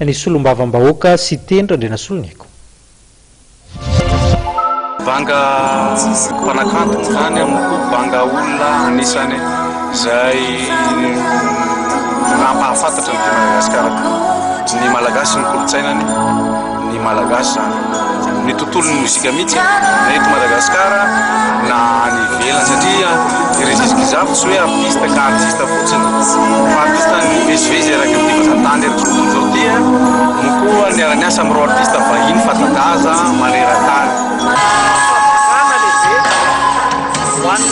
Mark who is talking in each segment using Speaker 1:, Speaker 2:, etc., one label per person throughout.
Speaker 1: Ny Solombavambahoaka Siteny Randrianasoloniaiko. Banga mpanakantona izany amiko koa
Speaker 2: banga olona anisany izay nampahafantatra ny Madagascar koa ny Malagasy sy ny kolontsainany ny Malagasy izany. ny tontolon'ny mozika mihitsy na eto Madagasikara na any ivelany satria ny resaky izaho tsy hoe artiste ka artiste fotsiny fa artiste mivezivezy eraky ny mpizahatany eto tontolo izao ity no koa niara-niasa amin'ireo artiste vahiny
Speaker 3: fanta-daza maneran-tany.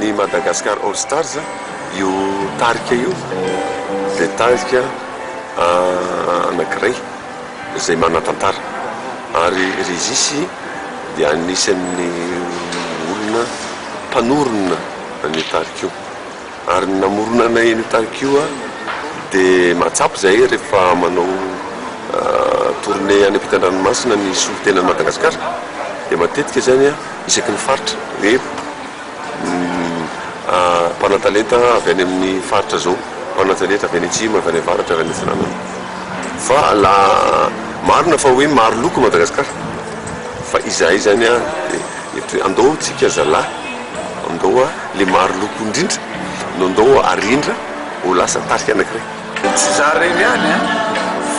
Speaker 3: Ny
Speaker 4: Madagascar All Stars io tarika io dia tarika anankiray izay manan-tantara ary Régis dia anisan'ny olona mpanorina an'io tarika io ary ny namorona anay an'io tarika io dia mahatsapa izahay rehefa manao tournée any ampitan-dranomasina ny solontenan'i Madagasikara dia matetika izany isaky ny faritra hoe mpanatalenta avy any amin'ny faritra izao, mpanatalenta avy any atsimo, avy any avaratra, avy any atsinanana. Fa la marina fa hoe maro loko i Madagasikara. Fa izahay izany an, dia eto hoe andao tsika zalahy, andao le maro loko indrindra no andao arindra ho lasa tarika anankiray.
Speaker 3: Tsy zary reny ihany an,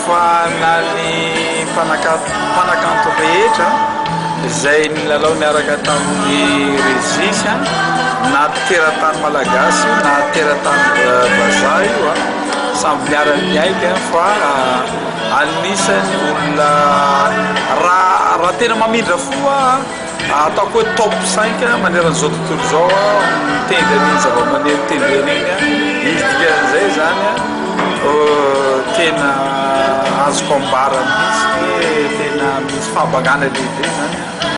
Speaker 3: fa na ny mpanakanto rehetra izay nilalao niaraka tamin'i Régis an, na teratany malagasy io na teratany vazaha io an, samy niara niaiky an, fa anisan'ny olona raha raha tena mamindra fo aho an, Ataoko hoe top cinq maneran'izao tontolo izao mitendry an'iny zavamaneno tendrena iny an! izy dikan'izay zany an! tena azoko ambara mihitsy hoe tena misy fahabangana lehibe zany an!